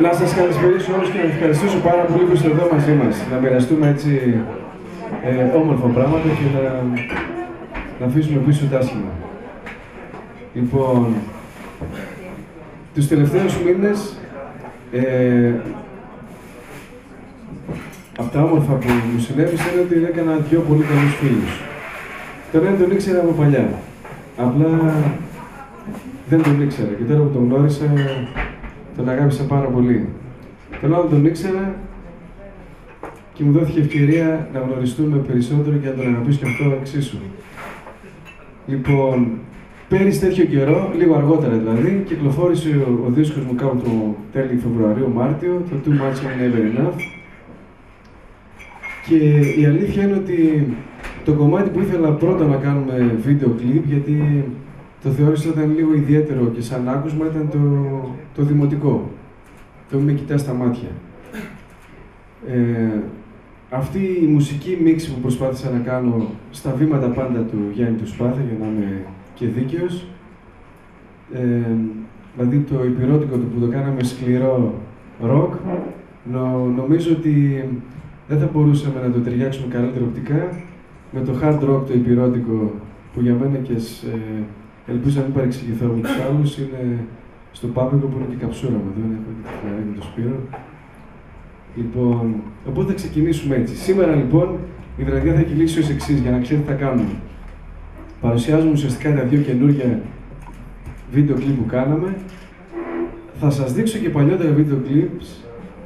να σας καλησπερίσω όλους και να ευχαριστήσω πάρα πολύ που είστε εδώ μαζί μας. Να μοιραστούμε έτσι ε, όμορφα πράγματα και να, να αφήσουμε πίσω τα άσχημα. Λοιπόν, τους τελευταίους μήνες ε, από τα όμορφα που μου συνέβησαν είναι ότι έκανα δυο πολύ καλούς φίλους. Τον ένα τον ήξερα από παλιά. Απλά δεν τον ήξερα και τώρα που τον γνώρισα τον αγάπησα πάρα πολύ. Τον άλλο τον ήξερα και μου δόθηκε ευκαιρία να γνωριστούμε περισσότερο και να τον αγαπήσω και αυτό εξίσου. Λοιπόν, πέρυσι τέτοιο καιρό, λίγο αργότερα δηλαδή, κυκλοφόρησε ο, ο δίσκος μου κάπου το τέλη Φεβρουαρίου-Μάρτιο, το Too Much and Never Enough. Και η αλήθεια είναι ότι το κομμάτι που ήθελα πρώτα να κάνουμε βίντεο κλιπ, γιατί το θεώρησα ήταν λίγο ιδιαίτερο και σαν άκουσμα ήταν το, το δημοτικό. Το με κοιτάς στα μάτια. Ε, αυτή η μουσική μίξη που προσπάθησα να κάνω στα βήματα πάντα του Γιάννη του Σπάθη, για να είμαι και δίκαιος, ε, δηλαδή το υπηρώτικο του που το κάναμε σκληρό ροκ, νο, νομίζω ότι δεν θα μπορούσαμε να το ταιριάξουμε καλύτερα οπτικά με το hard rock το υπηρώτικο που για μένα και σε, ελπίζω να μην παρεξηγηθώ από τους άλλους είναι στο Πάπικο που είναι και καψούρα μου εδώ, έχω και τη με το Σπύρο. Λοιπόν, οπότε θα ξεκινήσουμε έτσι. Σήμερα λοιπόν η βραδιά θα κυλήσει ως εξής για να ξέρετε τι θα κάνουμε. Παρουσιάζουμε ουσιαστικά τα δύο καινούργια βίντεο κλιπ που κάναμε. Θα σας δείξω και παλιότερα βίντεο clips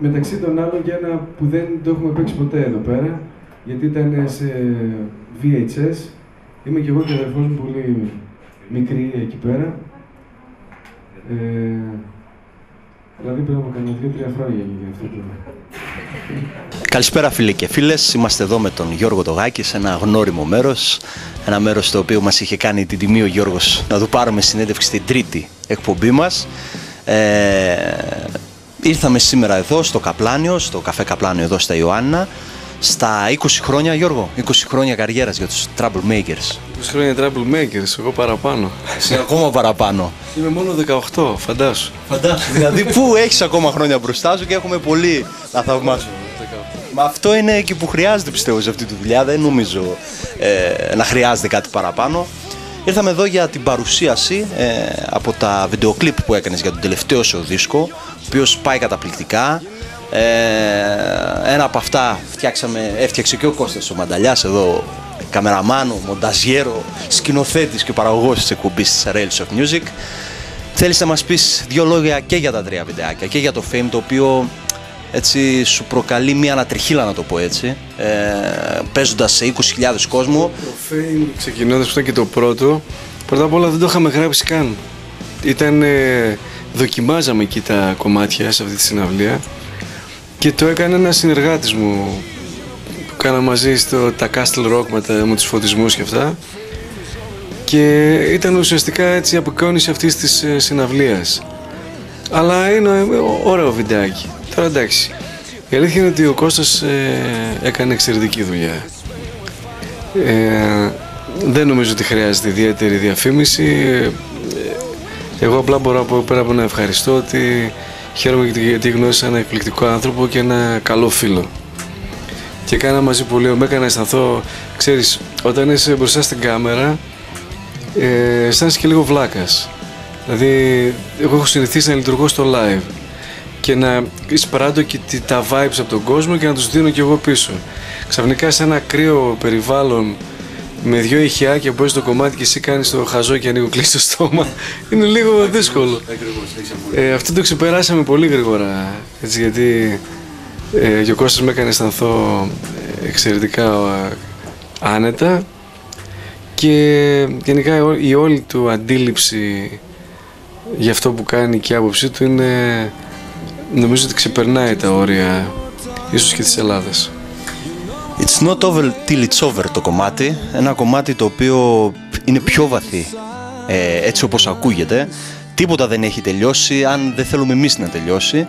μεταξύ των άλλων για ένα που δεν το έχουμε παίξει ποτέ εδώ πέρα γιατί ήταν σε VHS. Είμαι και εγώ και αδερφός μου πολύ μικρή εκεί πέρα. Ε, δηλαδή πριν από κανένα δύο-τρία χρόνια για αυτό το. Καλησπέρα φίλοι και φίλες, είμαστε εδώ με τον Γιώργο Τογάκη σε ένα γνώριμο μέρος ένα μέρος στο οποίο μας είχε κάνει την τιμή ο Γιώργος να του πάρουμε συνέντευξη στην τρίτη εκπομπή μας ε, ήρθαμε σήμερα εδώ στο Καπλάνιο, στο καφέ Καπλάνιο εδώ στα Ιωάννα στα 20 χρόνια Γιώργο, 20 χρόνια καριέρας για τους Troublemakers 20 χρόνια Troublemakers, εγώ παραπάνω. Εσύ ακόμα παραπάνω. Είμαι μόνο 18, φαντάσου. Φαντάσου. δηλαδή, πού έχεις ακόμα χρόνια μπροστά σου και έχουμε πολύ να θαυμάσουμε. Μα αυτό είναι εκεί που χρειάζεται πιστεύω σε αυτή τη δουλειά. Δεν νομίζω ε, να χρειάζεται κάτι παραπάνω. Ήρθαμε εδώ για την παρουσίαση ε, από τα βιντεοκλίπ που έκανες για τον τελευταίο σου δίσκο, ο οποίος πάει καταπληκτικά. Ε, ένα από αυτά φτιάξαμε, έφτιαξε και ο Κώστας ο Μανταλιάς εδώ καμεραμάνο, μονταζιέρο, σκηνοθέτης και παραγωγός της εκπομπής της Rails of Music. Θέλεις να μας πεις δύο λόγια και για τα τρία βιντεάκια και για το Fame το οποίο έτσι σου προκαλεί μια ανατριχίλα να το πω έτσι ε, παίζοντας σε 20.000 κόσμο. Το Fame ξεκινώντας που ήταν και το πρώτο πρώτα απ' όλα δεν το είχαμε γράψει καν. Ήταν, ε, δοκιμάζαμε εκεί τα κομμάτια σε αυτή τη συναυλία και το έκανε ένας συνεργάτης μου Κάνα μαζί στο, τα Castle Rock με, τα, με τους φωτισμούς και αυτά και ήταν ουσιαστικά έτσι η απεικόνηση αυτής της ε, συναυλίας. Αλλά είναι ωραίο βιντεάκι. Τώρα εντάξει. Η αλήθεια είναι ότι ο Κώστας ε, έκανε εξαιρετική δουλειά. Ε, δεν νομίζω ότι χρειάζεται ιδιαίτερη διαφήμιση. Ε, εγώ απλά μπορώ από πέρα από να ευχαριστώ ότι χαίρομαι γιατί γνώρισα ένα εκπληκτικό άνθρωπο και ένα καλό φίλο και κάνα μαζί πολύ, με έκανε να αισθανθώ, ξέρεις, όταν είσαι μπροστά στην κάμερα, ε, αισθάνεσαι και λίγο βλάκας. Δηλαδή, εγώ έχω συνηθίσει να λειτουργώ στο live και να εισπράττω και τα vibes από τον κόσμο και να τους δίνω και εγώ πίσω. Ξαφνικά σε ένα κρύο περιβάλλον με δυο ηχιάκια που έχει το κομμάτι και εσύ κάνεις το χαζό και ανοίγω κλείσει το στόμα είναι λίγο δύσκολο. Ε, αυτό το ξεπεράσαμε πολύ γρήγορα έτσι γιατί ε, και ο Κώστας με έκανε αισθανθώ ε, εξαιρετικά ε, άνετα. Και γενικά η όλη του αντίληψη για αυτό που κάνει και η άποψή του είναι νομίζω ότι ξεπερνάει τα όρια ίσως και της Ελλάδας. It's not over till it's over το κομμάτι, ένα κομμάτι το οποίο είναι πιο βαθύ ε, έτσι όπως ακούγεται. Τίποτα δεν έχει τελειώσει αν δεν θέλουμε εμείς να τελειώσει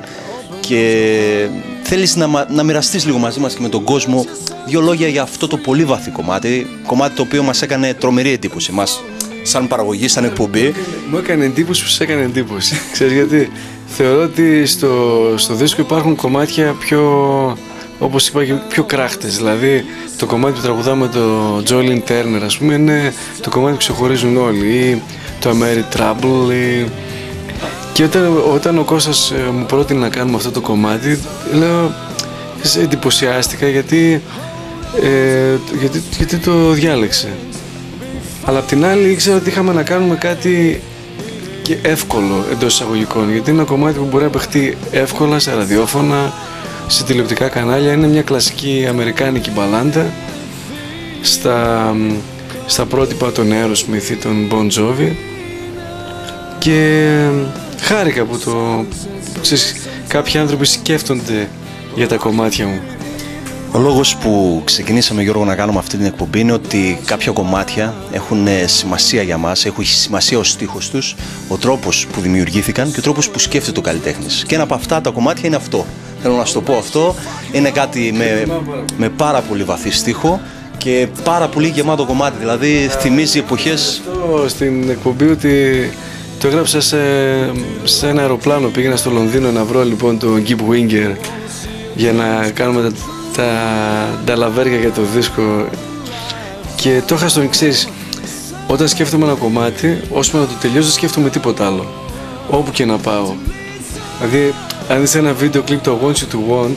και θέλεις να, να μοιραστείς λίγο μαζί μας και με τον κόσμο δύο λόγια για αυτό το πολύ βαθύ κομμάτι, κομμάτι το οποίο μας έκανε τρομερή εντύπωση μας σαν παραγωγή, σαν εκπομπή. Μου έκανε εντύπωση που σου έκανε εντύπωση. Ξέρεις γιατί; Θεωρώ ότι στο, στο δίσκο υπάρχουν κομμάτια πιο, όπως είπα, πιο κράχτες. Δηλαδή το κομμάτι που τραγουδάμε το Jolene Turner, ας πούμε, είναι το κομμάτι που ξεχωρίζουν όλοι. Ή το Mary Trouble, ή... Και όταν, όταν ο Κώστας ε, μου πρότεινε να κάνουμε αυτό το κομμάτι, λέω, εντυπωσιάστηκα γιατί, ε, γιατί, γιατί το διάλεξε. Αλλά απ' την άλλη ήξερα ότι είχαμε να κάνουμε κάτι και εύκολο εντός εισαγωγικών. Γιατί είναι ένα κομμάτι που μπορεί να παιχτεί εύκολα σε ραδιόφωνα, σε τηλεοπτικά κανάλια. Είναι μια κλασική αμερικάνικη μπαλάντα στα, στα πρότυπα των Aerosmith ή των Bon Jovi. Και χάρηκα που το. Ξέρεις, κάποιοι άνθρωποι σκέφτονται για τα κομμάτια μου. Ο λόγος που ξεκινήσαμε Γιώργο να κάνουμε αυτή την εκπομπή είναι ότι κάποια κομμάτια έχουν ε, σημασία για μας, έχουν σημασία ο στίχος τους, ο τρόπος που δημιουργήθηκαν και ο τρόπος που σκέφτεται ο καλλιτέχνης. Και ένα από αυτά τα κομμάτια είναι αυτό. Θέλω να σου το πω αυτό. Είναι κάτι με, με πάρα πολύ βαθύ στίχο και πάρα πολύ γεμάτο κομμάτι. Δηλαδή θυμίζει εποχές... Αυτό στην εκπομπή ότι το έγραψα σε, σε ένα αεροπλάνο. Πήγαινα στο Λονδίνο να βρω λοιπόν τον Gib Winger για να κάνουμε τα τα, τα λαβέρια για το δίσκο. Και το είχα στον εξής όταν σκέφτομαι ένα κομμάτι ώσπου να το τελειώσω δεν σκέφτομαι τίποτα άλλο. Όπου και να πάω. Δηλαδή αν δεις ένα βίντεο κλιπ το Want You To Want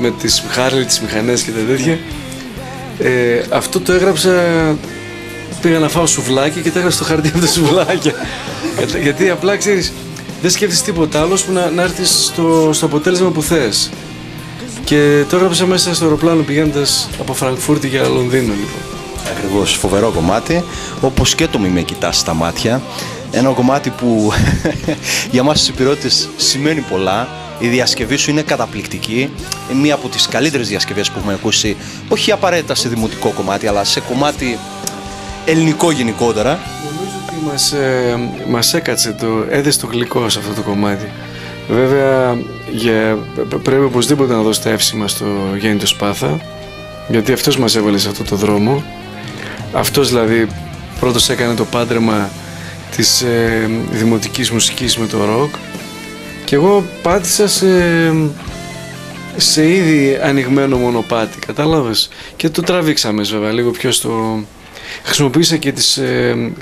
με τις Harley, τις μηχανές και τα τέτοια ε, αυτό το έγραψα πήγα να φάω σουβλάκι και το έγραψα στο χαρτί από τα σουβλάκια γιατί απλά ξέρεις δεν σκέφτεσαι τίποτα άλλος που να, να έρθεις στο, στο αποτέλεσμα που θες και το έγραψα μέσα στο αεροπλάνο πηγαίνοντας από Φραγκφούρτη για Λονδίνο λοιπόν. Ακριβώς, φοβερό κομμάτι. Όπως και το μη με κοιτάς στα μάτια. Ένα κομμάτι που για μας τους υπηρώτες σημαίνει πολλά. Η διασκευή σου είναι καταπληκτική. Είναι μία από τις καλύτερες διασκευές που έχουμε ακούσει. Όχι απαραίτητα σε δημοτικό κομμάτι, αλλά σε κομμάτι ελληνικό γενικότερα. Νομίζω ότι μας, ε, μας έκατσε το, έδεσε το γλυκό σε αυτό το κομμάτι. Βέβαια για, πρέπει οπωσδήποτε να δώσετε εύσημα στο Γέννητο Σπάθα γιατί αυτός μας έβαλε σε αυτό το δρόμο αυτός δηλαδή πρώτος έκανε το πάντρεμα της ε, δημοτικής μουσικής με το ροκ και εγώ πάτησα σε, σε ήδη ανοιγμένο μονοπάτι κατάλαβες; Και το τραβήξαμε βέβαια λίγο πιο στο χρησιμοποίησα και τις, ε,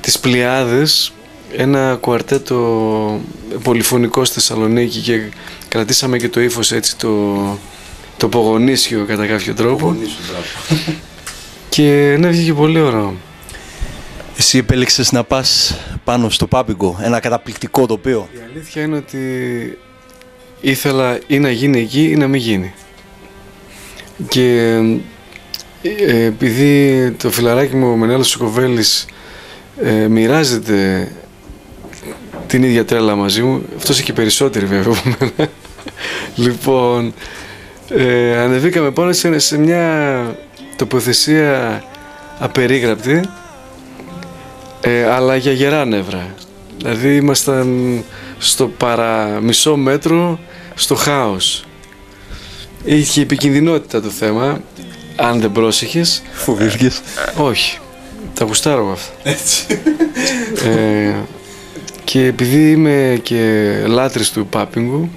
τις πλειάδες ένα κουαρτέτο πολυφωνικό στη Θεσσαλονίκη και κρατήσαμε και το ύφος έτσι το, το πογονίσιο κατά κάποιο τρόπο. και ναι, βγήκε πολύ ωραίο. Εσύ επέλεξες να πας πάνω στο Πάπικο, ένα καταπληκτικό τοπίο. Η αλήθεια είναι ότι ήθελα ή να γίνει εκεί ή να μην γίνει. Και ε, επειδή το φιλαράκι μου ο Μενέλος Σουκοβέλης ε, μοιράζεται την ίδια τρέλα μαζί μου. Αυτός έχει και περισσότερη βέβαια από μένα. λοιπόν, ε, ανεβήκαμε πάνω σε, σε μια τοποθεσία απερίγραπτη, ε, αλλά για γερά νεύρα. Δηλαδή ήμασταν στο παραμισό μέτρο, στο χάος. Είχε επικινδυνότητα το θέμα, αν δεν πρόσεχες. Φοβήθηκες. όχι. Τα γουστάρω αυτά. Έτσι. Ε, και επειδή είμαι και λάτρης του πάπιγκου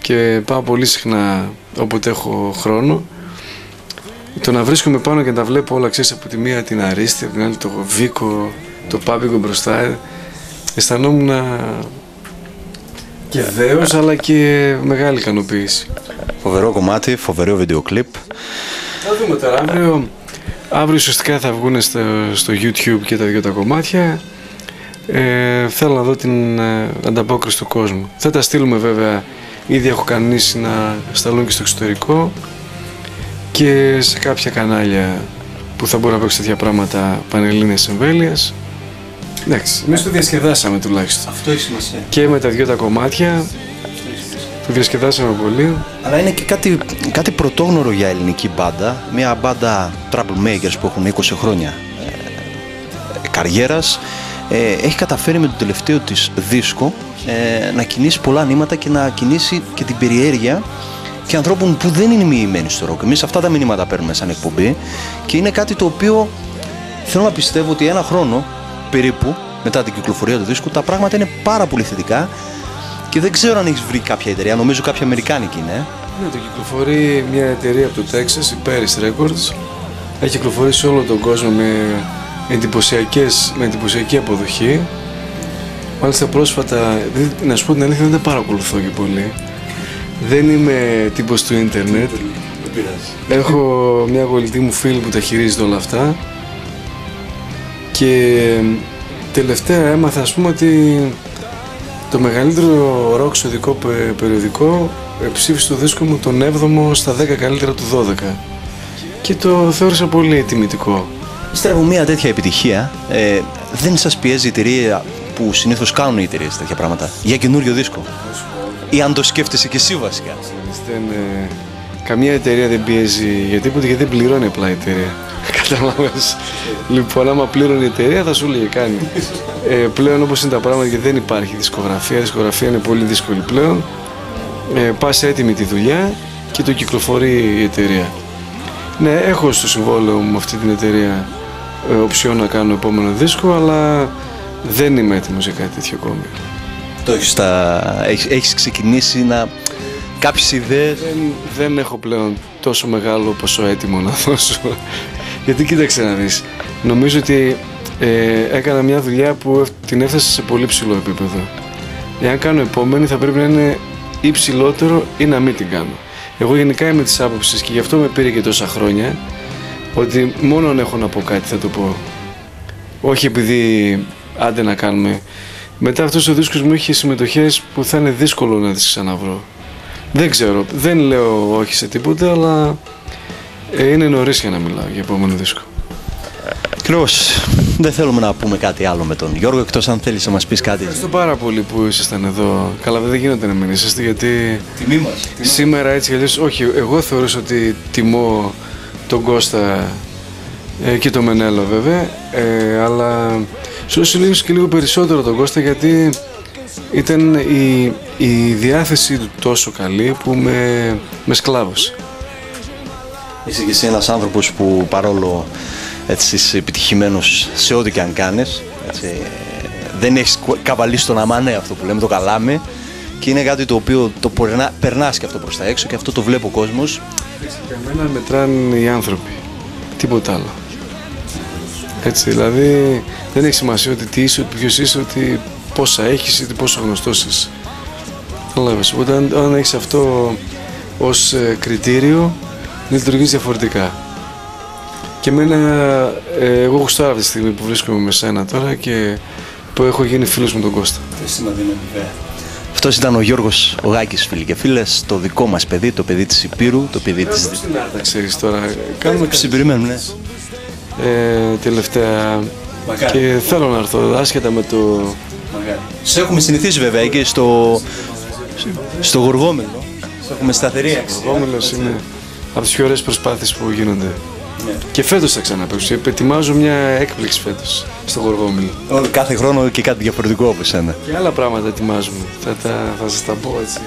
και πάω πολύ συχνά όποτε έχω χρόνο, το να βρίσκομαι πάνω και να τα βλέπω όλα, ξέρεις, από τη μία την Αρίστη, από την άλλη το Βίκο, το πάπιγκο μπροστά, αισθανόμουν και δέος αλλά και μεγάλη ικανοποίηση. Φοβερό κομμάτι, φοβερό βίντεο κλιπ. Θα δούμε τώρα, αύριο, αύριο ουσιαστικά θα βγουν στο, στο YouTube και τα δύο τα κομμάτια ε, θέλω να δω την ε, ανταπόκριση του κόσμου. Θα τα στείλουμε βέβαια, ήδη έχω κανονίσει να σταλούν και στο εξωτερικό και σε κάποια κανάλια που θα μπορούν να παίξουν τέτοια πράγματα πανελλήνιας εμβέλειας. Εντάξει, εμείς το διασκεδάσαμε τουλάχιστον. Αυτό έχει σημασία. Και με τα δυο τα κομμάτια το διασκεδάσαμε πολύ. Αλλά είναι και κάτι, κάτι πρωτόγνωρο για ελληνική μπάντα. Μια μπάντα troublemakers που έχουν 20 χρόνια ε, καριέρας ε, έχει καταφέρει με το τελευταίο της δίσκο ε, να κινήσει πολλά νήματα και να κινήσει και την περιέργεια και ανθρώπων που δεν είναι μοιημένοι στο ροκ. Εμείς αυτά τα μηνύματα παίρνουμε σαν εκπομπή και είναι κάτι το οποίο θέλω να πιστεύω ότι ένα χρόνο περίπου μετά την κυκλοφορία του δίσκου τα πράγματα είναι πάρα πολύ θετικά και δεν ξέρω αν έχεις βρει κάποια εταιρεία, νομίζω κάποια αμερικάνικη είναι. Ναι, το κυκλοφορεί μια εταιρεία από το Texas, η Paris Records. Έχει κυκλοφορήσει σε όλο τον κόσμο με, εντυπωσιακές, με εντυπωσιακή αποδοχή. Μάλιστα πρόσφατα, να σου πω την αλήθεια δεν τα παρακολουθώ και πολύ. Δεν είμαι τύπος του ίντερνετ. Έχω μια κολλητή μου φίλη που τα χειρίζεται όλα αυτά. Και τελευταία έμαθα ας πούμε ότι το μεγαλύτερο ροκ δικό περιοδικό ψήφισε το δίσκο μου τον 7ο στα 10 καλύτερα του 12 και το θεώρησα πολύ τιμητικό. Ύστερα από μια τέτοια επιτυχία, ε, δεν σας πιέζει η εταιρεία που συνήθως κάνουν οι εταιρείες τέτοια πράγματα για καινούριο δίσκο; Ή αν το σκέφτεσαι και εσύ βασικά; Δεν, ε, καμία εταιρεία δεν πιέζει για τίποτα γιατί δεν πληρώνει απλά η εταιρεία. Καταλάβες. λοιπόν, άμα πλήρωνε η εταιρεία θα σου έλεγε κάνει. Ε, πλέον όπως είναι τα πράγματα και δεν υπάρχει δισκογραφία, η δισκογραφία είναι πολύ δύσκολη πλέον. Ε, πας έτοιμη τη δουλειά και το κυκλοφορεί η εταιρεία. Ναι, έχω στο συμβόλαιο μου με αυτή την εταιρεία ε, οψιόν να κάνω επόμενο δίσκο, αλλά δεν είμαι έτοιμος για κάτι τέτοιο ακόμη. Το έχεις, έχεις, έχεις ξεκινήσει να... Κάποιες ιδέες... Δεν, δεν έχω πλέον τόσο μεγάλο ποσό έτοιμο να δώσω. Γιατί κοίταξε να δεις, νομίζω ότι ε, έκανα μια δουλειά που την έφτασε σε πολύ ψηλό επίπεδο. Εάν κάνω επόμενη θα πρέπει να είναι ή ψηλότερο ή να μην την κάνω. Εγώ γενικά είμαι της άποψης και γι' αυτό με πήρε και τόσα χρόνια ότι μόνο αν έχω να πω κάτι θα το πω. Όχι επειδή άντε να κάνουμε. Μετά αυτός ο δίσκος μου είχε συμμετοχές που θα είναι δύσκολο να τις ξαναβρω. Δεν ξέρω, δεν λέω όχι σε τίποτα, αλλά ε, είναι νωρίς για να μιλάω για επόμενο δίσκο. Ακριβώ. Δεν θέλουμε να πούμε κάτι άλλο με τον Γιώργο, εκτός αν θέλεις να μας πεις κάτι. Ευχαριστώ πάρα πολύ που ήσασταν εδώ. Καλά, δεν γίνεται να μην είσαστε γιατί. Τιμή μας. Σήμερα έτσι κι αλλιώς. Όχι, εγώ θεωρούσα ότι τιμώ τον Κώστα ε, και τον Μενέλο βέβαια. Ε, αλλά σου όσο και λίγο περισσότερο τον Κώστα γιατί ήταν η, η διάθεσή του τόσο καλή που με, με σκλάβωσε. Είσαι και εσύ ένας άνθρωπος που παρόλο έτσι, είσαι επιτυχημένος σε ό,τι και αν κάνεις έτσι, δεν έχεις καβαλήσει τον αμανέ αυτό που λέμε, το καλάμε και είναι κάτι το οποίο το περνά, περνάς και αυτό προς τα έξω και αυτό το βλέπει ο κόσμος. Για μένα μετράνε οι άνθρωποι, τίποτα άλλο. Έτσι, δηλαδή δεν έχει σημασία ότι τι είσαι, ότι ποιος είσαι, ότι πόσα έχεις ή πόσο γνωστός είσαι. Οπότε αν, αν έχεις αυτό ως ε, κριτήριο λειτουργεί διαφορετικά. Και εμένα, ε, εγώ γουστάρω αυτή τη στιγμή που βρίσκομαι με σένα τώρα και που έχω γίνει φίλος με τον Κώστα. Αυτός ήταν ο Γιώργος Ογάκης, φίλοι και φίλες, το δικό μας παιδί, το παιδί της Υπήρου, το παιδί τη. Δεν ξέρεις τώρα. Κάνουμε και συμπεριμένουμε, ναι. Ε, τελευταία. Μακάρι. Και θέλω να έρθω, άσχετα με το. Μακάρι. Σε έχουμε συνηθίσει βέβαια και στο. στο Γοργόμελο. Σε έχουμε σταθερή Ο Γοργόμελο είναι από τις πιο ωραίες προσπάθειες που γίνονται. Ναι. Και φέτος θα ξαναπέξω. Ετοιμάζω μια έκπληξη φέτος στο Γοργόμιλο. Κάθε χρόνο και κάτι διαφορετικό από σένα. Και άλλα πράγματα ετοιμάζουμε. Θα, τα, θα σας τα πω έτσι.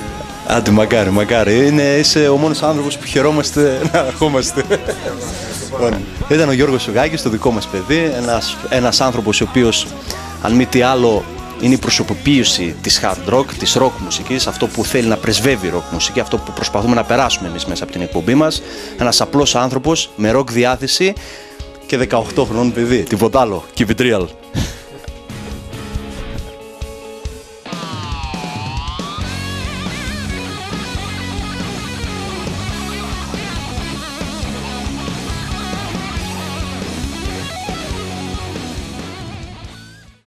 Άντε, μακάρι, μακάρι. Είναι, είσαι ο μόνος άνθρωπος που χαιρόμαστε να ερχόμαστε. Λοιπόν, ήταν ο Γιώργος Σουγάκης, το δικό μας παιδί, ένας, ένας άνθρωπος ο οποίος αν μη τι άλλο είναι η προσωποποίηση της hard rock, της rock μουσικής, αυτό που θέλει να πρεσβεύει rock μουσική, αυτό που προσπαθούμε να περάσουμε εμείς μέσα από την εκπομπή μας. Ένας απλός άνθρωπος με rock διάθεση και 18 χρονών παιδί, τίποτα άλλο, keep it real.